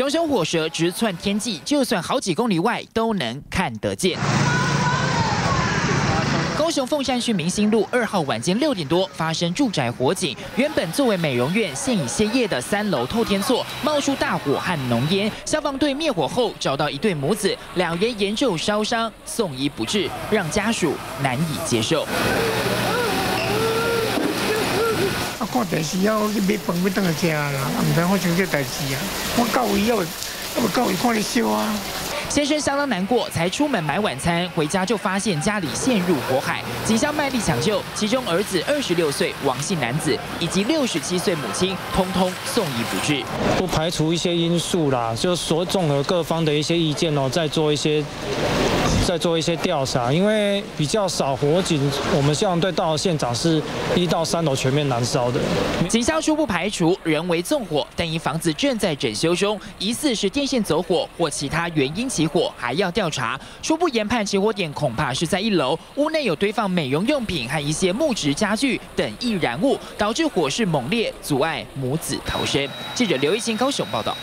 熊熊火舌直窜天际，就算好几公里外都能看得见。高雄凤山区明星路二号晚间六点多发生住宅火警，原本作为美容院，现已歇业的三楼透天厝冒出大火和浓烟。消防队灭火后找到一对母子，两人严重烧伤，送医不治，让家属难以接受。啊，看电视啊，去买饭要等去食啦，唔知发生这代志啊。我到位要，要到位看你烧啊。先生相当难过，才出门买晚餐，回家就发现家里陷入火海，警消卖力抢救，其中儿子二十六岁王姓男子以及六十七岁母亲，通通送医不治。不排除一些因素啦，就所综合各方的一些意见哦，再做一些。在做一些调查，因为比较少火警，我们消防队到现场是一到三楼全面燃烧的。警消初步排除人为纵火，但因房子正在整修中，疑似是电线走火或其他原因起火，还要调查。初步研判起火点恐怕是在一楼，屋内有堆放美容用品和一些木质家具等易燃物，导致火势猛烈，阻碍母子逃生。记者刘一清高雄报道。